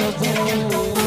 your way.